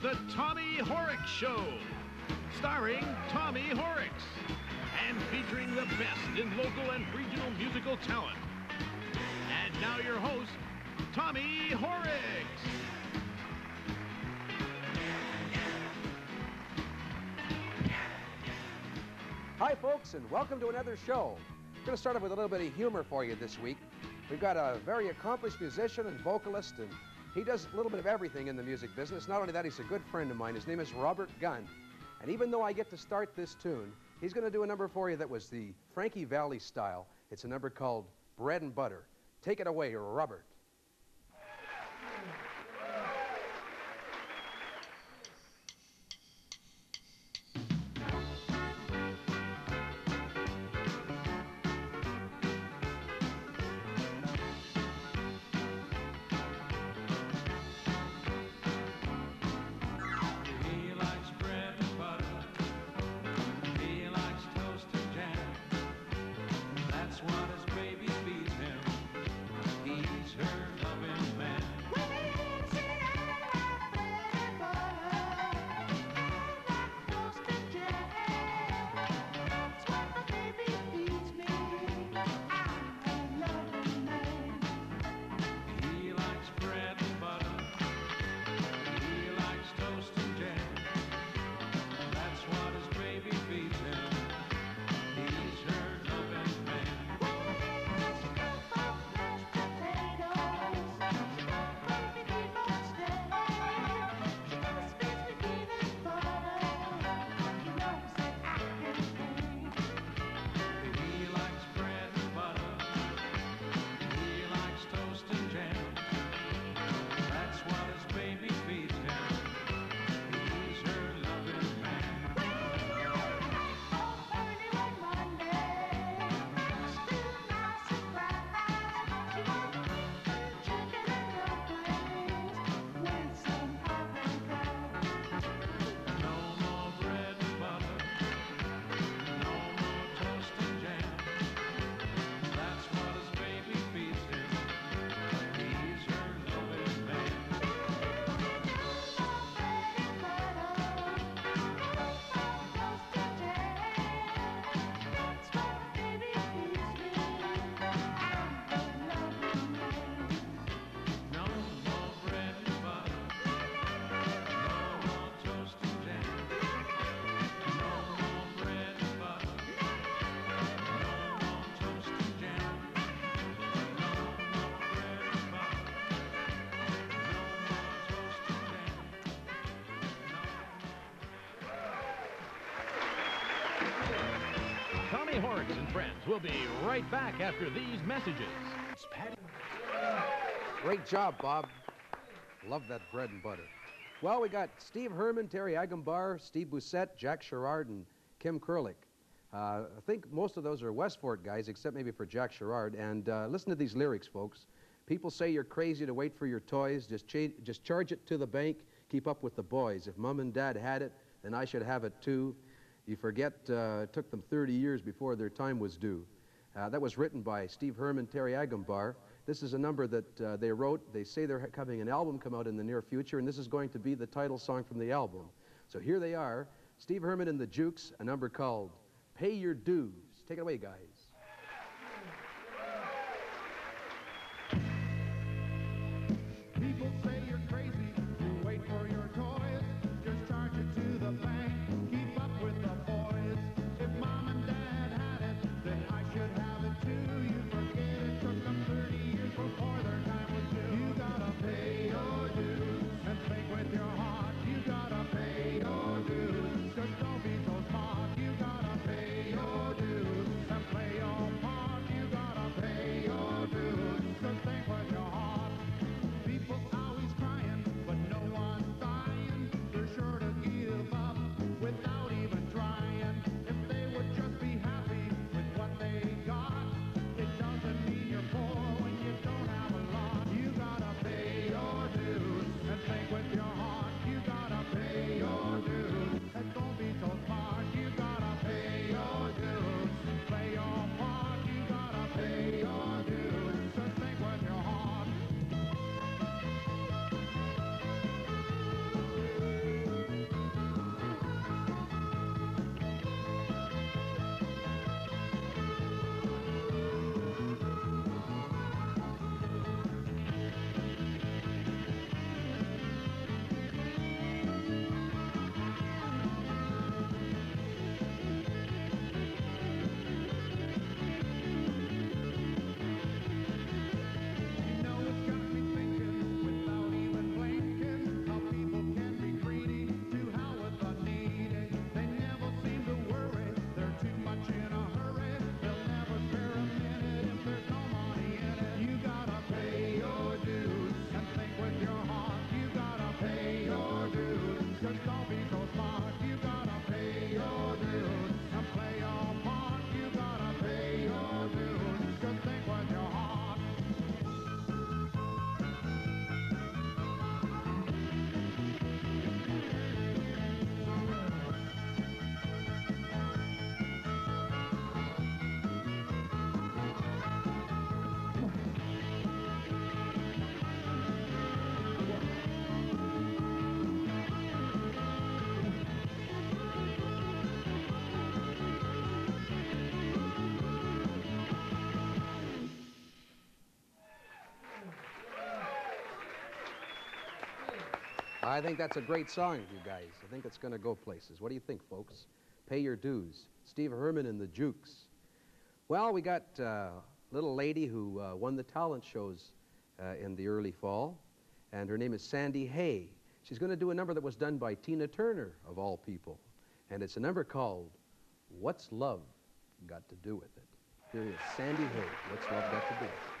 the Tommy Horrocks Show, starring Tommy Horrocks, and featuring the best in local and regional musical talent. And now your host, Tommy Horrocks. Hi, folks, and welcome to another show. We're going to start off with a little bit of humor for you this week. We've got a very accomplished musician and vocalist, and he does a little bit of everything in the music business. Not only that, he's a good friend of mine. His name is Robert Gunn. And even though I get to start this tune, he's going to do a number for you that was the Frankie Valli style. It's a number called Bread and Butter. Take it away, Robert. Horrocks and friends We'll be right back after these messages. Great job, Bob. Love that bread and butter. Well, we got Steve Herman, Terry Agambar, Steve Doucette, Jack Sherrard, and Kim Kurlick. Uh, I think most of those are Westfort guys, except maybe for Jack Sherrard. And uh, listen to these lyrics, folks. People say you're crazy to wait for your toys. Just, cha- just charge it to the bank. Keep up with the boys. If mom and dad had it, then I should have it too. You forget uh, it took them 30 years before their time was due. Uh, that was written by Steve Herman, Terry Agambar. This is a number that uh, they wrote. They say they're having an album come out in the near future, and this is going to be the title song from the album. So here they are Steve Herman and the Jukes, a number called Pay Your Dues. Take it away, guys. I think that's a great song, you guys. I think it's going to go places. What do you think, folks? Pay your dues. Steve Herman and the Jukes. Well, we got uh, a little lady who uh, won the talent shows uh, in the early fall, and her name is Sandy Hay. She's going to do a number that was done by Tina Turner, of all people. And it's a number called What's Love Got to Do with It? Here is Sandy Hay. What's Love Got to Do with It?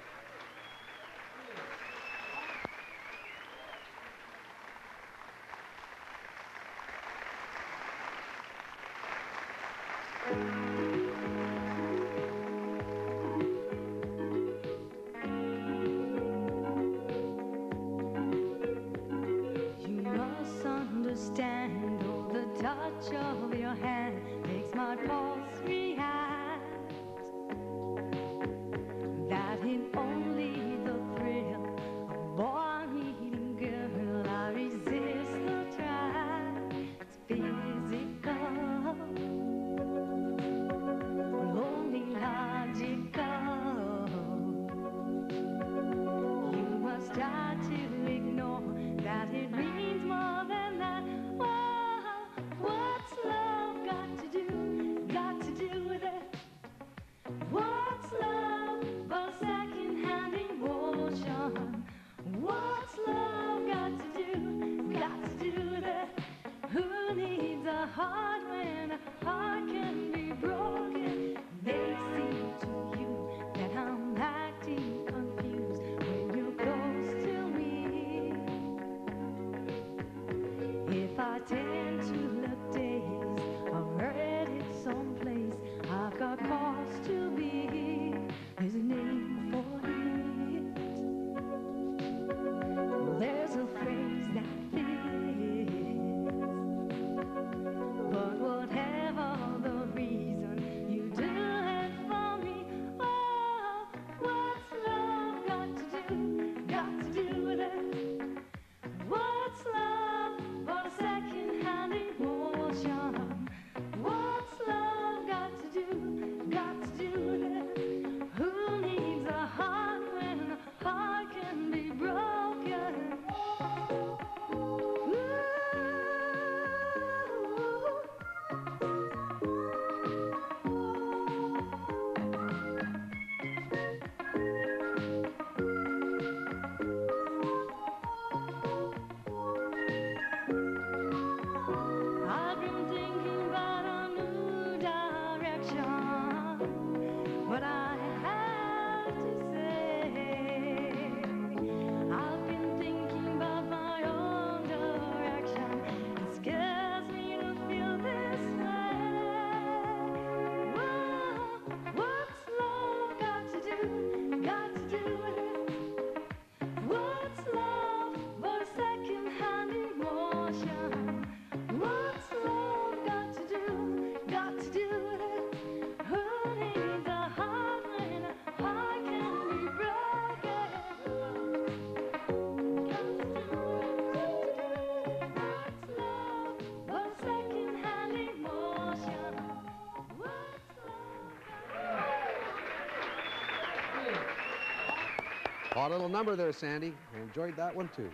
Odd little number there, Sandy. I enjoyed that one too.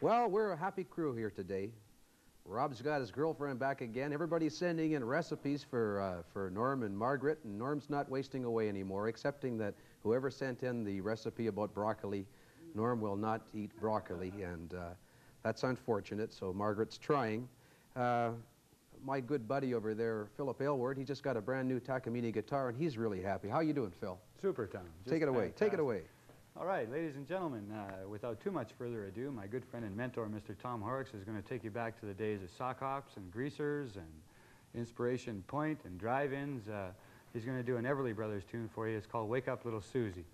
Well, we're a happy crew here today. Rob's got his girlfriend back again. Everybody's sending in recipes for uh, for Norm and Margaret, and Norm's not wasting away anymore, excepting that whoever sent in the recipe about broccoli, Norm will not eat broccoli, and uh, that's unfortunate. So Margaret's trying. Uh, my good buddy over there, Philip Aylward, he just got a brand new Takamine guitar, and he's really happy. How you doing, Phil? Super, Tom. Take it away. Take it away. All right, ladies and gentlemen, uh, without too much further ado, my good friend and mentor, Mr. Tom Horrocks, is going to take you back to the days of sock hops and greasers and Inspiration Point and drive-ins. Uh, he's going to do an Everly Brothers tune for you. It's called Wake Up Little Susie.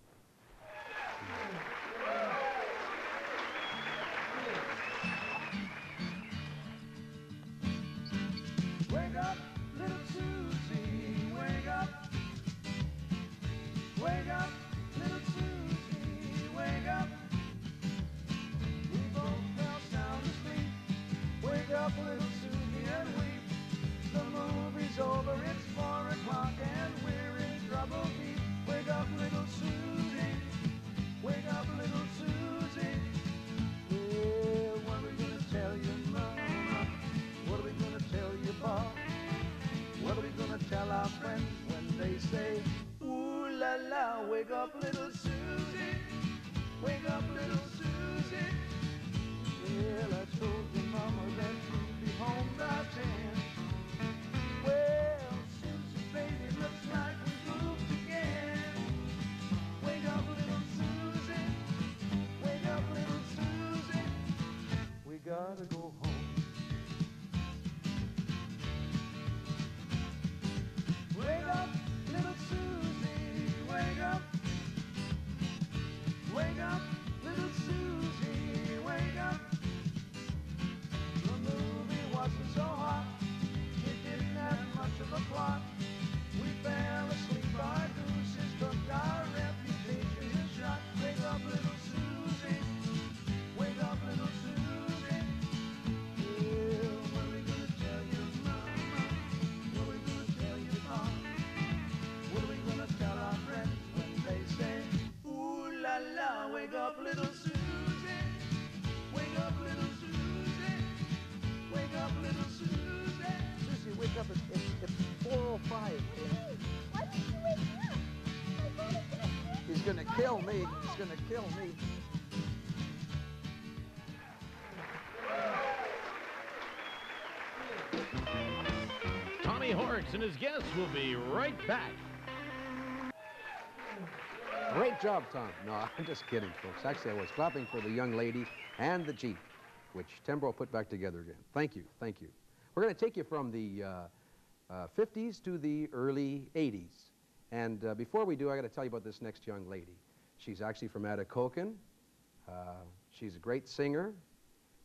up, little Susie, and weep. The movie's over, it's four o'clock, and we're in trouble deep. Wake up, little Susie. Wake up, little Susie. Yeah, what are we gonna tell your mama? What are we gonna tell your pa? What are we gonna tell our friends when they say, Ooh la la, wake up, little Susie. Wake up, little Susie. Well, I told your mama that. Well, Susie, baby, looks like we moved again. Wake up, little Susie. Wake up, little Susie. We gotta go home. Kill me. Tommy Horrocks and his guests will be right back. Great job, Tom. No, I'm just kidding, folks. Actually, I was clapping for the young lady and the Jeep, which Tembro put back together again. Thank you, thank you. We're going to take you from the uh, uh, 50s to the early 80s. And uh, before we do, I got to tell you about this next young lady. She's actually from Atikokan. Uh, she's a great singer,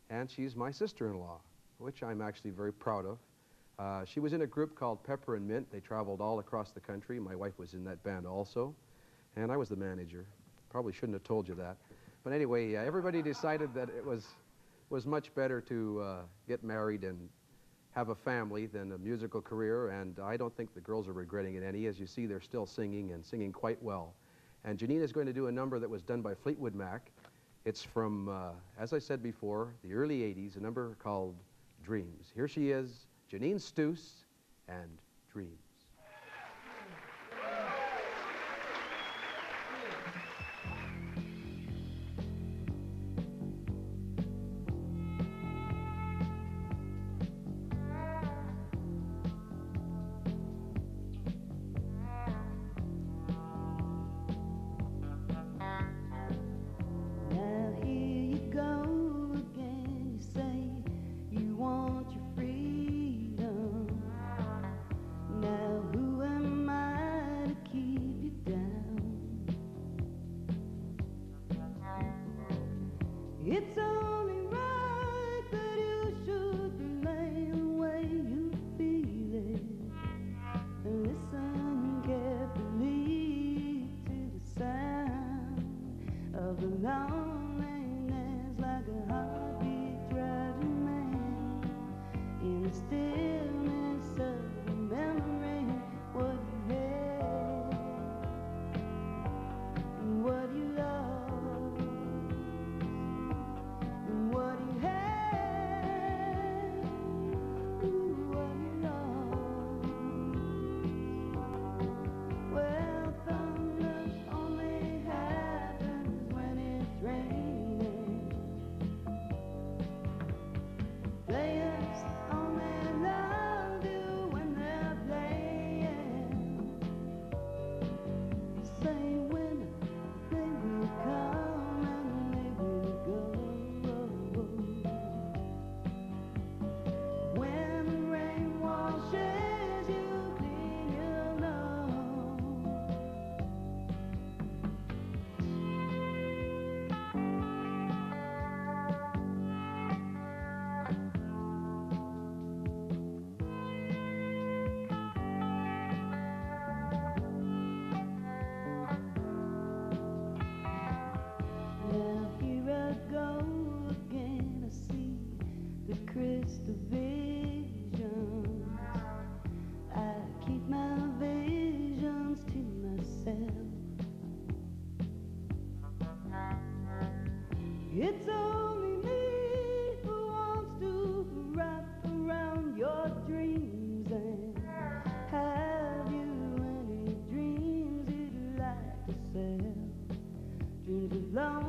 and she's my sister-in-law, which I'm actually very proud of. Uh, she was in a group called Pepper and Mint. They traveled all across the country. My wife was in that band also, and I was the manager. Probably shouldn't have told you that. But anyway, uh, everybody decided that it was, was much better to uh, get married and have a family than a musical career, and I don't think the girls are regretting it any. As you see, they're still singing and singing quite well. And Janine is going to do a number that was done by Fleetwood Mac. It's from, uh, as I said before, the early 80s, a number called Dreams. Here she is, Janine Stoos and Dreams. down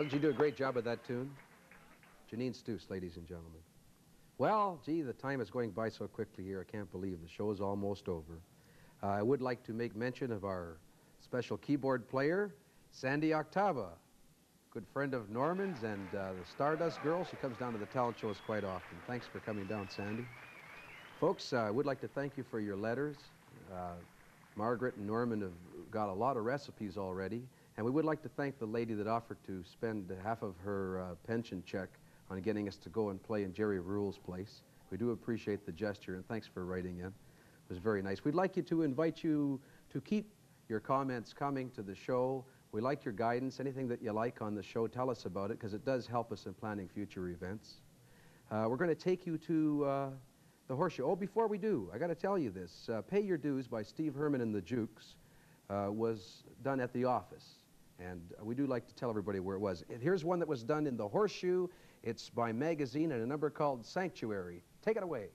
Doesn't she do a great job with that tune? Janine Stoos, ladies and gentlemen. Well, gee, the time is going by so quickly here. I can't believe the show is almost over. Uh, I would like to make mention of our special keyboard player, Sandy Octava, good friend of Norman's and uh, the Stardust Girl. She comes down to the talent shows quite often. Thanks for coming down, Sandy. Folks, uh, I would like to thank you for your letters. Uh, Margaret and Norman have got a lot of recipes already, and we would like to thank the lady that offered to spend half of her uh, pension check on getting us to go and play in Jerry Rule's place. We do appreciate the gesture, and thanks for writing in. It was very nice. We'd like you to invite you to keep your comments coming to the show. We like your guidance. Anything that you like on the show, tell us about it because it does help us in planning future events. Uh, we're going to take you to uh, the Horseshoe. Oh, before we do, I got to tell you this. Uh, Pay Your Dues by Steve Herman and the Jukes uh, was done at the office. And we do like to tell everybody where it was. Here's one that was done in the Horseshoe. It's by Magazine and a number called Sanctuary. Take it away.